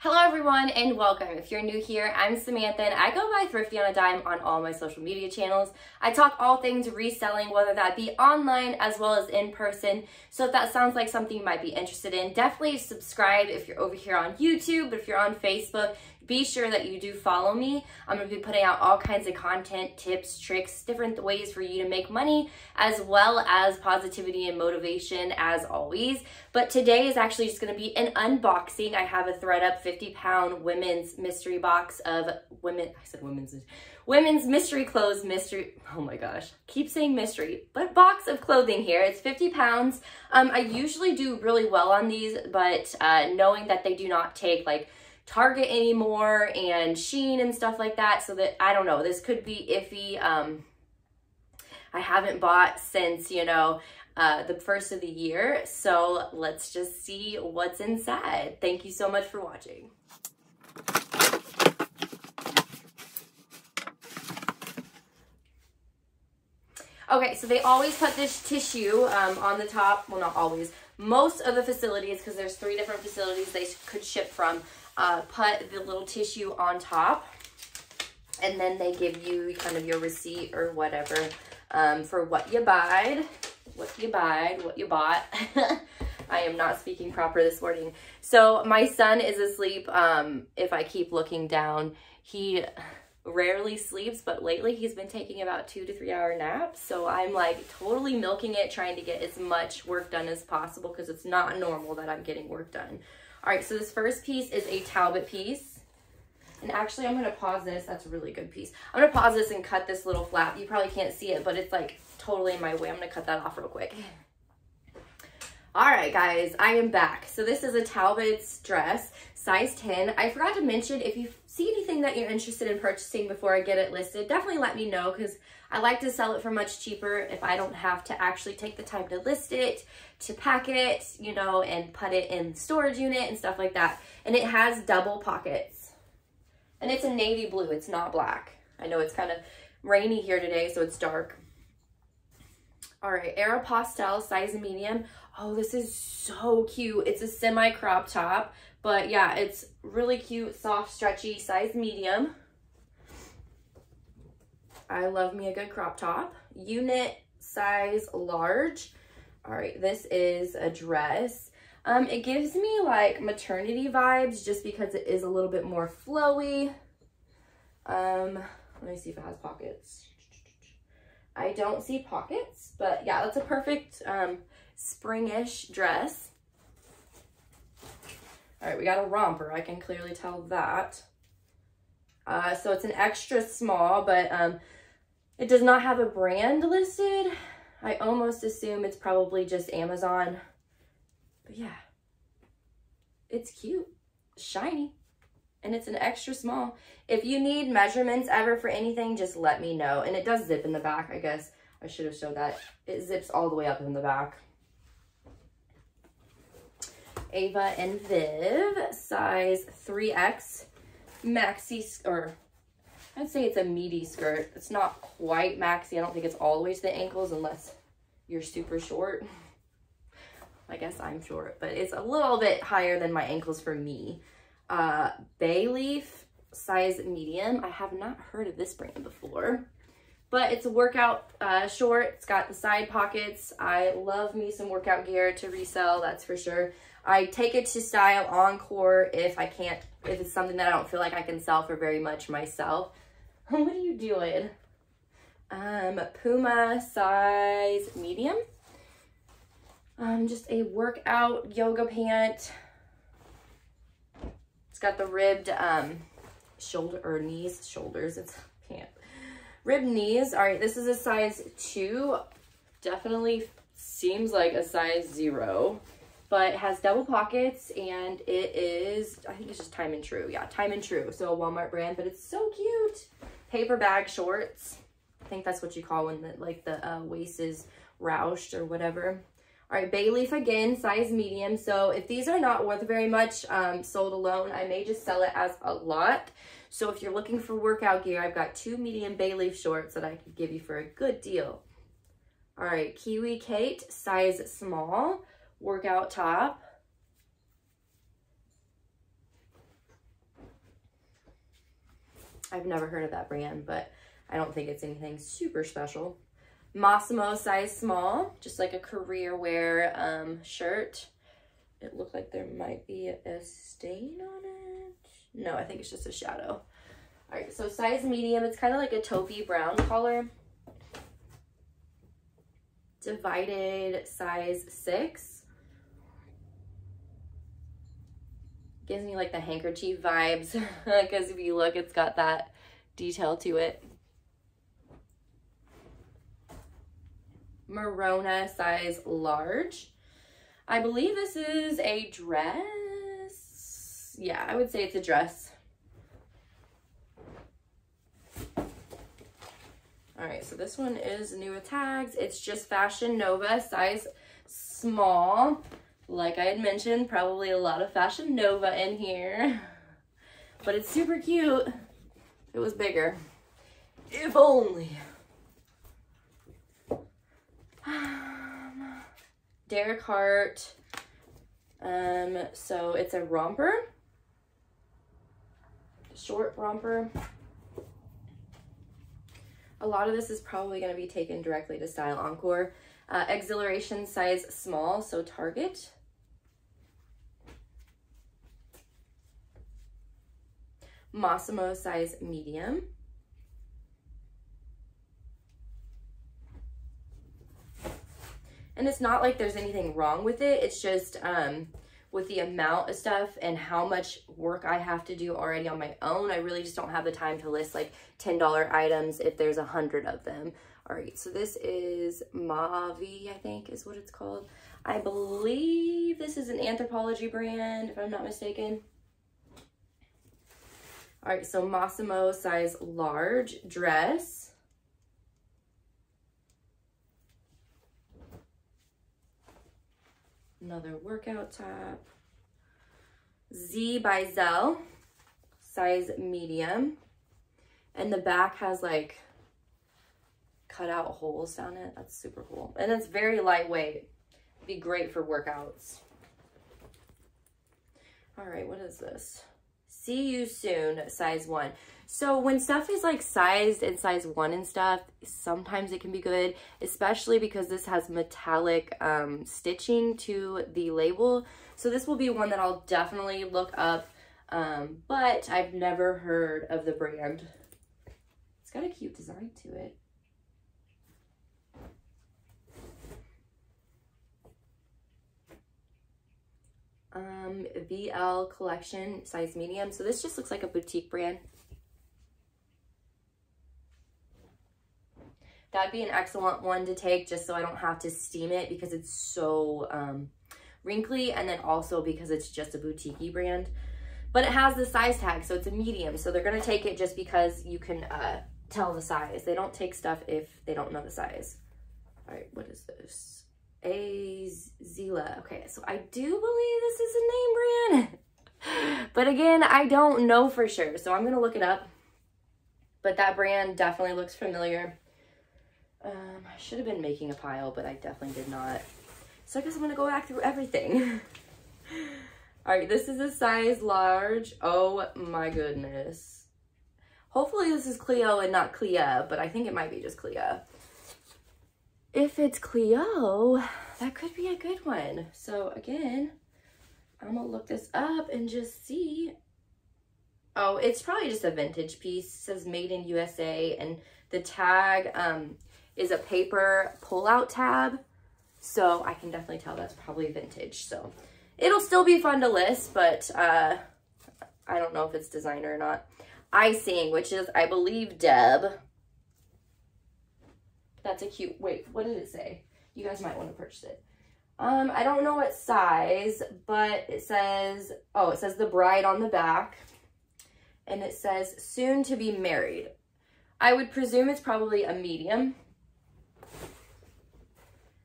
Hello everyone and welcome. If you're new here, I'm Samantha and I go by Thrifty on a Dime on all my social media channels. I talk all things reselling, whether that be online as well as in person. So if that sounds like something you might be interested in, definitely subscribe if you're over here on YouTube, but if you're on Facebook, be sure that you do follow me. I'm going to be putting out all kinds of content, tips, tricks, different ways for you to make money, as well as positivity and motivation as always. But today is actually just going to be an unboxing. I have a thredUP 50 pound women's mystery box of women, I said women's, women's mystery clothes, mystery, oh my gosh, keep saying mystery, but box of clothing here. It's 50 pounds. Um, I usually do really well on these, but uh, knowing that they do not take like Target anymore and Shein and stuff like that. So that, I don't know, this could be iffy. Um, I haven't bought since, you know, uh, the first of the year. So let's just see what's inside. Thank you so much for watching. Okay, so they always put this tissue um, on the top. Well, not always. Most of the facilities, because there's three different facilities they could ship from, uh, put the little tissue on top and then they give you kind of your receipt or whatever um, for what you buy, what you buy, what you bought. I am not speaking proper this morning. So my son is asleep. Um, if I keep looking down, he rarely sleeps, but lately he's been taking about two to three hour naps. So I'm like totally milking it, trying to get as much work done as possible because it's not normal that I'm getting work done. All right, so this first piece is a Talbot piece. And actually, I'm going to pause this. That's a really good piece. I'm going to pause this and cut this little flap. You probably can't see it, but it's like totally in my way. I'm going to cut that off real quick. All right, guys, I am back. So this is a Talbot's dress, size 10. I forgot to mention, if you see anything that you're interested in purchasing before I get it listed, definitely let me know because I like to sell it for much cheaper if I don't have to actually take the time to list it, to pack it, you know, and put it in storage unit and stuff like that. And it has double pockets. And it's a navy blue, it's not black. I know it's kind of rainy here today, so it's dark. All right, Aeropostale size medium. Oh, this is so cute. It's a semi crop top, but yeah, it's really cute, soft, stretchy, size medium. I love me a good crop top. Unit size large. All right, this is a dress. Um, it gives me like maternity vibes just because it is a little bit more flowy. Um, let me see if it has pockets. I don't see pockets, but yeah, that's a perfect um, springish dress. All right, we got a romper. I can clearly tell that. Uh, so it's an extra small, but um, it does not have a brand listed. I almost assume it's probably just Amazon. But yeah, it's cute, shiny, and it's an extra small. If you need measurements ever for anything, just let me know. And it does zip in the back, I guess. I should have showed that. It zips all the way up in the back. Ava and Viv, size 3X, maxi, or I'd say it's a midi skirt. It's not quite maxi. I don't think it's all the way to the ankles unless you're super short. I guess I'm short, but it's a little bit higher than my ankles for me. Uh, Bayleaf size medium. I have not heard of this brand before, but it's a workout uh, short. It's got the side pockets. I love me some workout gear to resell, that's for sure. I take it to Style Encore if I can't, if it's something that I don't feel like I can sell for very much myself. what are you doing? Um, Puma size medium. Um, just a workout yoga pant. It's got the ribbed um, shoulder or knees, shoulders, it's pant. Ribbed knees. All right, this is a size two. Definitely seems like a size zero, but has double pockets and it is, I think it's just Time and Tru. Yeah, Time and Tru. So a Walmart brand, but it's so cute paper bag shorts. I think that's what you call when the, like the uh, waist is roused or whatever. All right, bay leaf again, size medium. So if these are not worth very much um, sold alone, I may just sell it as a lot. So if you're looking for workout gear, I've got two medium bay leaf shorts that I could give you for a good deal. All right, Kiwi Kate, size small, workout top. I've never heard of that brand, but I don't think it's anything super special. Mossimo size small, just like a career wear um, shirt. It looked like there might be a stain on it. No, I think it's just a shadow. All right, so size medium, it's kind of like a taupey brown color. Divided size six. Gives me like the handkerchief vibes because if you look, it's got that detail to it. Merona size large. I believe this is a dress. Yeah, I would say it's a dress. All right, so this one is new with tags. It's just Fashion Nova, size small. Like I had mentioned, probably a lot of Fashion Nova in here. But it's super cute. It was bigger. If only. Um, Derek Heart. Um, so it's a romper. Short romper. A lot of this is probably going to be taken directly to Style Encore. Uh, Exhilaration size small, so Target. Mossimo size medium. And it's not like there's anything wrong with it. It's just um, with the amount of stuff and how much work I have to do already on my own, I really just don't have the time to list like $10 items if there's a hundred of them. All right, so this is Mavi, I think is what it's called. I believe this is an Anthropologie brand, if I'm not mistaken. All right, so Mossimo size large dress. Another workout top. Z by Zella, size medium. And the back has like cut out holes down it. That's super cool. And it's very lightweight. Be great for workouts. All right, what is this? See you soon, size one. So when stuff is like sized in size one and stuff, sometimes it can be good, especially because this has metallic um, stitching to the label. So this will be one that I'll definitely look up, um, but I've never heard of the brand. It's got a cute design to it. Um, VL collection, size medium. So this just looks like a boutique brand. That'd be an excellent one to take just so I don't have to steam it because it's so um, wrinkly and then also because it's just a boutique brand. But it has the size tag, so it's a medium. So they're gonna take it just because you can uh, tell the size. They don't take stuff if they don't know the size. All right, what is this? A Zila. Okay, so I do believe this is a name brand. but again, I don't know for sure. So I'm gonna look it up. But that brand definitely looks familiar. Um, I should have been making a pile, but I definitely did not. So I guess I'm going to go back through everything. All right, this is a size large. Oh my goodness. Hopefully this is Cleo and not Clea, but I think it might be just Clea. If it's Clio, that could be a good one. So again, I'm gonna look this up and just see. Oh, it's probably just a vintage piece. It says made in USA and the tag um, is a paper pull-out tab. So I can definitely tell that's probably vintage. So it'll still be fun to list, but uh, I don't know if it's designer or not. Icing, which is, I believe, Deb. That's a cute, wait, what did it say? You guys might want to purchase it. Um, I don't know what size, but it says, oh, it says the bride on the back. And it says soon to be married. I would presume it's probably a medium.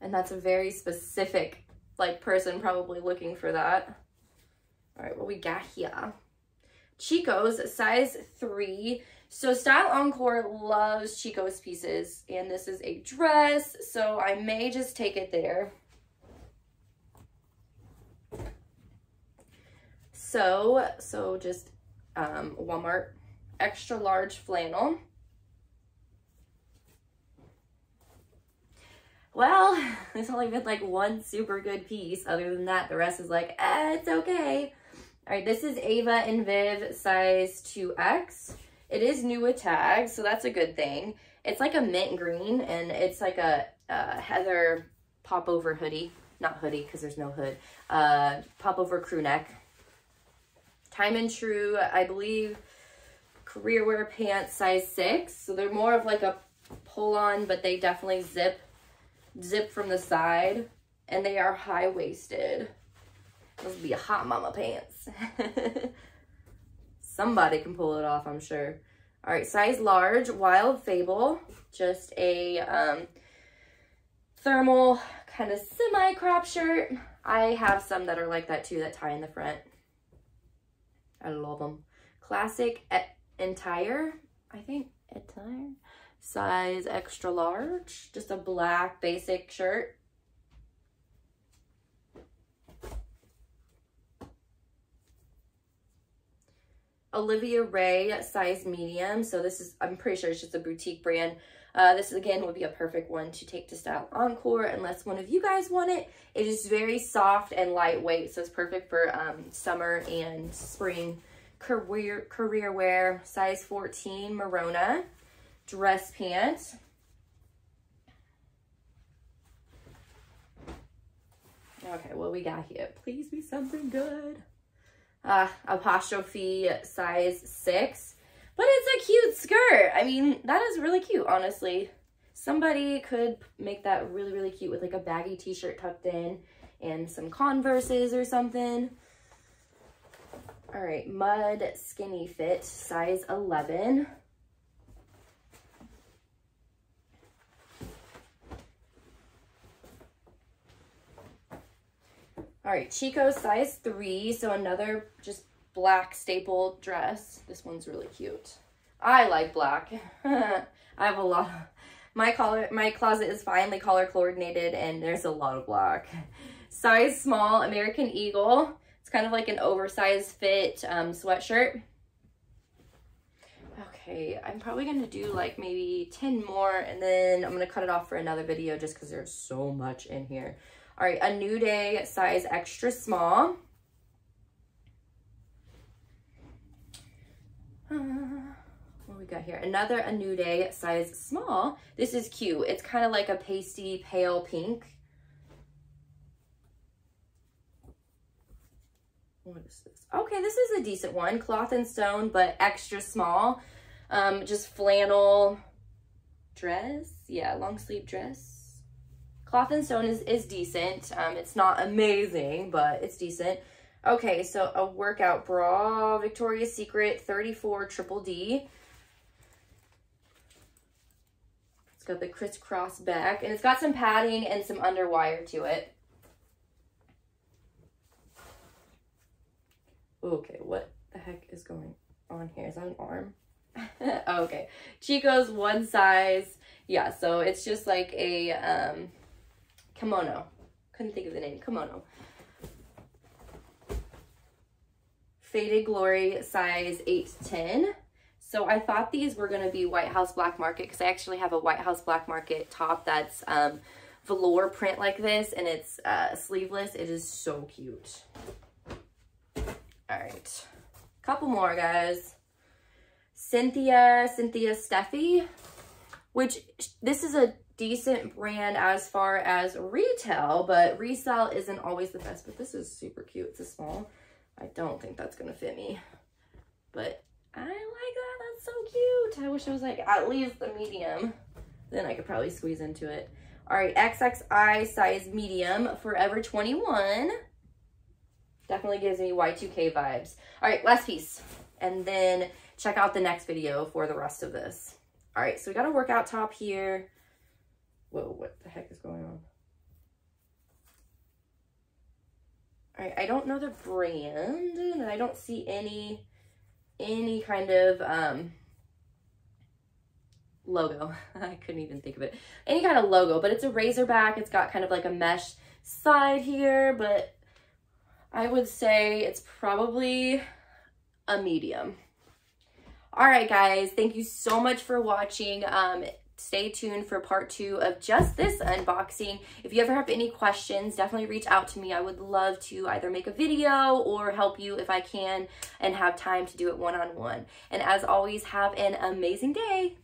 And that's a very specific like person probably looking for that. All right, what we got here? Chico's size three. So Style Encore loves Chico's pieces and this is a dress. So I may just take it there. So, so just um, Walmart extra large flannel. Well, there's only been like one super good piece. Other than that, the rest is like, eh, it's okay. All right, this is Ava and Viv size 2X. It is new with tags, so that's a good thing. It's like a mint green, and it's like a, a heather pop-over hoodie. Not hoodie, because there's no hood. Uh, pop-over crew neck. Time and Tru, I believe, career wear pants size 6. So they're more of like a pull-on, but they definitely zip, zip from the side. And they are high-waisted. Those would be a hot mama pants. Somebody can pull it off, I'm sure. All right, size large, Wild Fable. Just a um, thermal kind of semi-crop shirt. I have some that are like that too, that tie in the front. I love them. Classic entire, I think, entire. Size extra large, just a black basic shirt. Olivia Ray size medium. So this is, I'm pretty sure it's just a boutique brand. Uh, this again would be a perfect one to take to Style Encore unless one of you guys want it. It is very soft and lightweight, so it's perfect for um, summer and spring career career wear. Size 14 Merona dress pants. Okay, what we got here? Please be something good uh, apostrophe size six. But it's a cute skirt. I mean, that is really cute, honestly. Somebody could make that really, really cute with like a baggy t-shirt tucked in and some Converses or something. All right, Mudd Skinny Fit, size 11. Right, Chico size three. So another just black staple dress. This one's really cute. I like black. I have a lot. Of, my color, my closet is finely color coordinated and there's a lot of black. Size small, American Eagle. It's kind of like an oversized fit um, sweatshirt. Okay, I'm probably going to do like maybe 10 more and then I'm going to cut it off for another video just because there's so much in here. All right, a New Day size extra small. Uh, what we got here? Another A New Day size small. This is cute. It's kind of like a pasty pale pink. What is this? Okay, this is a decent one. Cloth and stone, but extra small. Um, just flannel dress. Yeah, long sleeve dress. Cloth and Stone is, is decent. Um, it's not amazing, but it's decent. Okay, so a workout bra, Victoria's Secret 34 Triple D. It's got the crisscross back, and it's got some padding and some underwire to it. Okay, what the heck is going on here? Is that an arm? okay, Chico's one size. Yeah, so it's just like a, um, Kimono. Couldn't think of the name. Kimono. Faded Glory size 8 to 10. So I thought these were going to be White House Black Market because I actually have a White House Black Market top that's um, velour print like this and it's uh, sleeveless. It is so cute. All right. Couple more, guys. Cynthia, Cynthia Steffe, which this is a decent brand as far as retail, but resale isn't always the best. But this is super cute. It's a small. I don't think that's going to fit me. But I like that. That's so cute. I wish it was like at least the medium. Then I could probably squeeze into it. All right, XXI size medium, Forever 21. Definitely gives me Y2K vibes. All right, last piece. And then check out the next video for the rest of this. All right, so we got a workout top here. Whoa, what the heck is going on? All right, I don't know the brand, and I don't see any, any kind of, um, logo. I couldn't even think of it. Any kind of logo, but it's a Racerback. It's got kind of like a mesh side here, but I would say it's probably a medium. All right, guys, thank you so much for watching. Um, stay tuned for part two of just this unboxing. If you ever have any questions, definitely reach out to me. I would love to either make a video or help you if I can and have time to do it one-on-one. -on -one. And as always, have an amazing day.